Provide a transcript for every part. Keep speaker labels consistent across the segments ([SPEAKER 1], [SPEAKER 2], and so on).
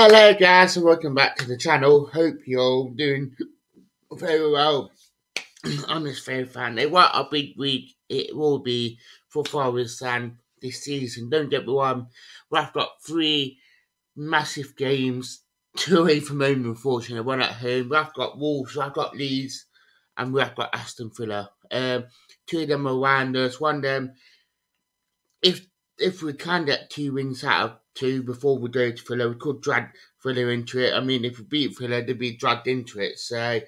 [SPEAKER 1] Hello guys and welcome back to the channel. Hope you're all doing very well on this very Friday. What a big week it will be for Forest and this season. Don't get me wrong, we've got three massive games, two away from home unfortunately, one at home. We've got Wolves, we've got Leeds and we've got Aston Villa. Um, two of them are around us, one of them if if we can get two wins out of two before we go to Villa, we could drag Villa into it. I mean, if we beat Villa, they'd be dragged into it. So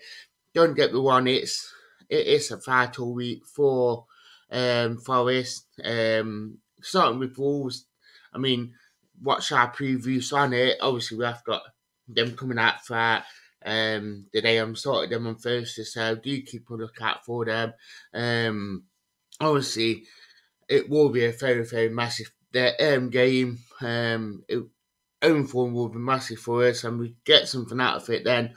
[SPEAKER 1] don't get me wrong, it's it is a vital week for um, Forest. Um, starting with Wolves, I mean, what's our previews on it? Obviously, we have got them coming out for um, the day I'm starting them on Thursday, so do keep a lookout for them. Um, obviously, it will be a very, very massive their um, game. Um, it, home form will be massive for us, and we get something out of it. Then,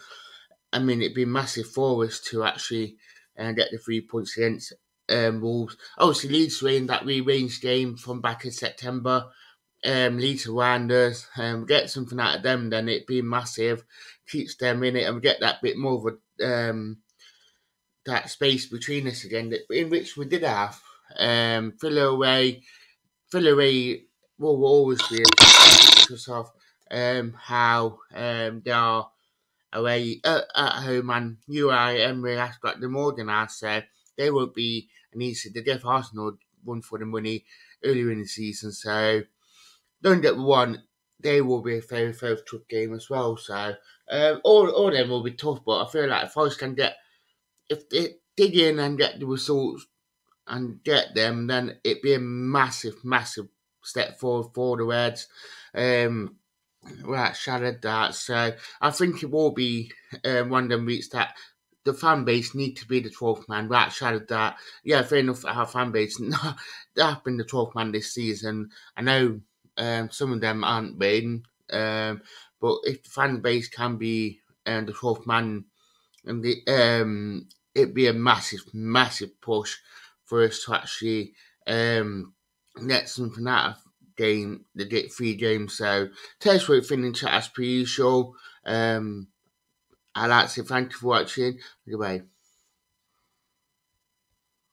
[SPEAKER 1] I mean, it'd be massive for us to actually uh, get the three points against um, Wolves. Obviously, Leeds win that rearranged game from back in September. Um, Leeds around us, um, get something out of them, then it'd be massive. Keeps them in it, and we get that bit more of a um, that space between us again, in which we did have um, Villa away, Villa away will always be because of um, how um, they are away uh, at home and Unai Emery has got them organised, so they won't be an easy. The Deaf Arsenal won for the money earlier in the season, so don't get one. They will be a very, very tough game as well. So um, all, all of them will be tough, but I feel like if Forest can get if they dig in and get the results and get them, then it'd be a massive, massive step forward for the Reds. Um, right, shattered that. So I think it will be um, one of them weeks that the fan base need to be the 12th man. Right, shattered that. Yeah, fair enough, our fan base, have been the 12th man this season. I know um, some of them aren't been, um, but if the fan base can be um, the 12th man, and the um, it'd be a massive, massive push for us to actually um, get something out of game the get free game. So thanks for finishing chat as per usual. Um, I'd like to say thank you for watching. Goodbye.